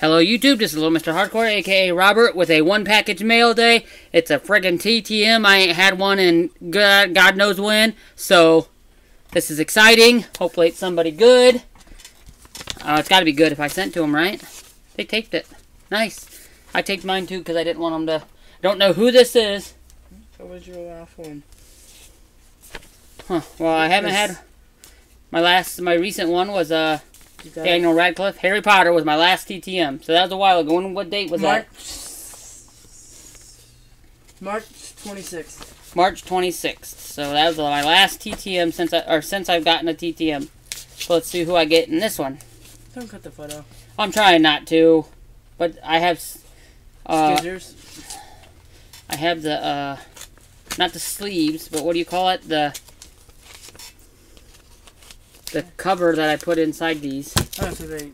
Hello YouTube, this is Little Mr. Hardcore, aka Robert, with a one package mail day. It's a friggin' TTM. I ain't had one in God, God knows when, so this is exciting. Hopefully it's somebody good. Uh, it's gotta be good if I sent to them, right? They taped it. Nice. I taped mine too because I didn't want them to. Don't know who this is. What was your last one? Huh. Well, I haven't had. My last, my recent one was uh Daniel Radcliffe. Harry Potter was my last TTM, so that was a while ago. And what date was March. that? March 26th. March 26th. So that was my last TTM since I or since I've gotten a TTM. So let's see who I get in this one. Don't cut the photo. I'm trying not to, but I have uh, Scissors. I have the uh not the sleeves, but what do you call it? The the cover that I put inside these. Oh, so they.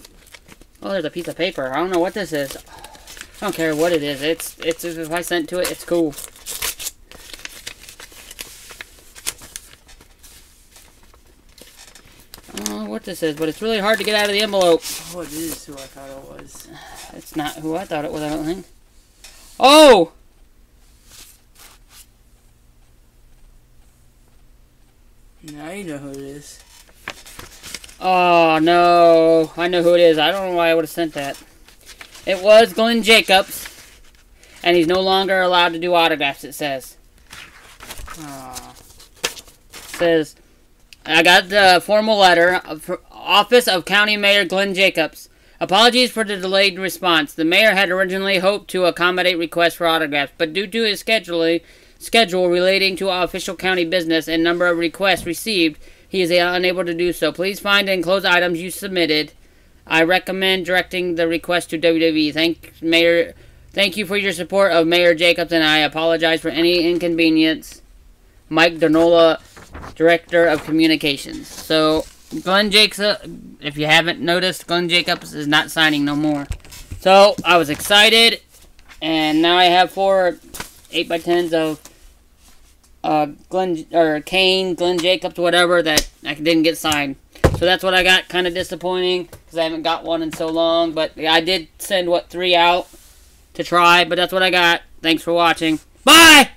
Oh, there's a piece of paper. I don't know what this is. I don't care what it is. It's it's if I sent to it, it's cool. I don't know what this is, but it's really hard to get out of the envelope. Oh, it is who I thought it was. It's not who I thought it was, I don't think. Oh! Now you know who it is. Oh, no. I know who it is. I don't know why I would have sent that. It was Glenn Jacobs. And he's no longer allowed to do autographs, it says. Aw. says, I got the formal letter of Office of County Mayor Glenn Jacobs. Apologies for the delayed response. The mayor had originally hoped to accommodate requests for autographs, but due to his scheduling, schedule relating to official county business and number of requests received, he is unable to do so. Please find and close items you submitted. I recommend directing the request to WWE. Thank Mayor. Thank you for your support of Mayor Jacobs, and I apologize for any inconvenience. Mike Donila, Director of Communications. So, Glenn Jacobs, uh, if you haven't noticed, Glenn Jacobs is not signing no more. So, I was excited, and now I have four 8x10s of uh, Glenn, or Kane, Glenn Jacobs, whatever, that I didn't get signed. So that's what I got. Kind of disappointing, because I haven't got one in so long. But I did send, what, three out to try, but that's what I got. Thanks for watching. Bye!